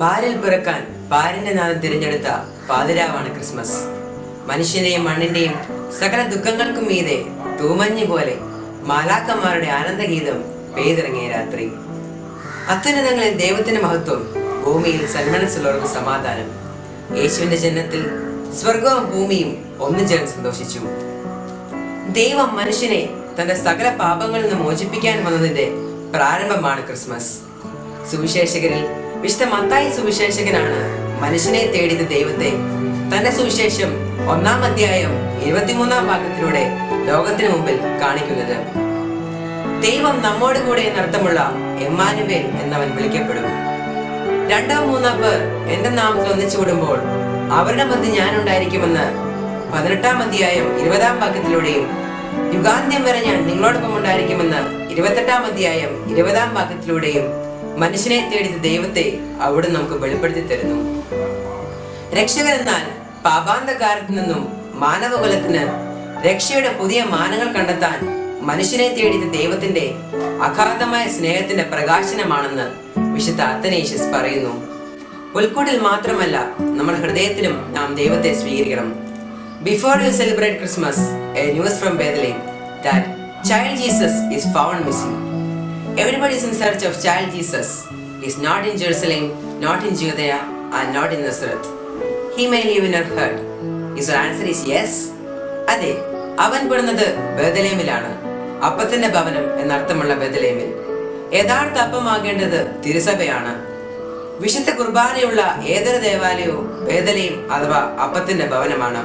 പാരിൽ പിറക്കാൻ പാരിന്റെ നാദം തിരഞ്ഞെടുത്ത പാതിരാവാണ് ക്രിസ്മസ്. മനുഷ്യനെയും മണ്ണിന്റെയും സകല ദുഃഖങ്ങൾക്കും മീതെ തൂമഞ്ഞു പോലെ മാലാക്കന്മാരുടെ ആനന്ദഗീതം പെയ്തിറങ്ങിയ രാത്രി. അത്യുന്നതങ്ങളിൽ ദൈവത്തിന്റെ മഹത്വം ഭൂമിയിൽ സന്മനസ്സുള്ളവർക്ക് സമാധാനം. യേശുവിന്റെ ജനനത്തിൽ സ്വർഗവും ഭൂമിയും ഒന്നുചേർന്ന് സന്തോഷിച്ചു. ദൈവം മനുഷ്യനെ തന്റെ സകല പാപങ്ങളിൽ നിന്ന് മോചിപ്പിക്കാൻ വന്നതിന്റെ പ്രാരംഭമാണ് ക്രിസ്മസ്. സുവിശേഷകരിൽ വിശുദ്ധ മത്തായി സുവിശേഷകനാണ് മനുഷ്യനെ തേടിയത് ദൈവത്തെ. തന്റെ സുവിശേഷം ഒന്നാം അധ്യായം ഇരുപത്തിമൂന്നാം ഭാഗത്തിലൂടെ ലോകത്തിന് മുമ്പിൽ കാണിക്കുന്നത്. ദൈവം നമ്മോട് കൂടെ എന്നർത്ഥമുള്ള എമ്മാനുവേൽ എന്നവൻ വിളിക്കപ്പെടും. രണ്ടോ മൂന്നോ പേർ എന്റെ നാമത്തിൽ ഒന്നിച്ചു കൂടുമ്പോൾ അവരുടെ മധ്യ ഞാൻ ഉണ്ടായിരിക്കുമെന്ന് പതിനെട്ടാം അധ്യായം ഇരുപതാം വാക്യത്തിലൂടെയും യുഗാന്ത്യം വരെ ഞാൻ നിങ്ങളോടൊപ്പം ഉണ്ടായിരിക്കുമെന്ന് ഇരുപത്തെട്ടാം അധ്യായം ഇരുപതാം വാക്യത്തിലൂടെയും മനുഷ്യനെ തേടിയ ദൈവത്തെ അവിടെ നമുക്ക് വെളിപ്പെടുത്തി തരുന്നു. രക്ഷകൻ എന്നാൽ പാപാന്തകാരത്തിൽ നിന്നും മാനവകുലത്തിന് രക്ഷയുടെ പുതിയ മാനങ്ങൾ കണ്ടെത്താൻ മനുഷ്യനെ തേടിയ ദൈവത്തിന്റെ അഗാധമായ സ്നേഹത്തിന്റെ പ്രകാശനമാണെന്ന് വിശുദ്ധ അത്തനേഷ്യസ് പറയുന്നു. ഉൾക്കൂടിൽ മാത്രമല്ല നമ്മുടെ ഹൃദയത്തിലും നാം ദൈവത്തെ സ്വീകരിക്കണം. Before you celebrate Christmas a news from Bethlehem that child Jesus is found missing Everybody is in search of child Jesus. He is not in Jerusalem, not in Judea, and not in Nazareth. He may live in our heart. His answer is yes. അതെ അവൻ പിറന്നത് ബദലേമിലാണ് അപ്പത്തിന്റെ ഭവനം എന്നർത്ഥമുള്ള ബദലേമിൽ യഥാർത്ഥ അപ്പമാകേണ്ടത് തിരുസഭയാണ് വിശുദ്ധ കുർബാനയുള്ള ഏതൊരു ദേവാലയവും ബേദലയും അഥവാ അപ്പത്തിന്റെ ഭവനമാണ്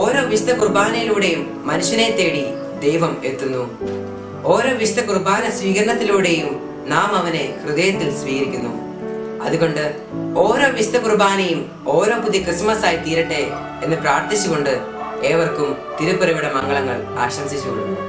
ഓരോ വിശുദ്ധ കുർബാനയിലൂടെയും മനുഷ്യനെ തേടി ദൈവം എത്തുന്നു. ഓരോ വിശുദ്ധ കുർബാന സ്വീകരണത്തിലൂടെയും നാം അവനെ ഹൃദയത്തിൽ സ്വീകരിക്കുന്നു. അതുകൊണ്ട് ഓരോ വിശുദ്ധ കുർബാനയും ഓരോ പുതിയ ക്രിസ്മസ് ആയി തീരട്ടെ എന്ന് പ്രാർത്ഥിച്ചുകൊണ്ട് ഏവർക്കും തിരുപ്പിറവിയുടെ മംഗളങ്ങൾ ആശംസിച്ചുകൊള്ളുന്നു.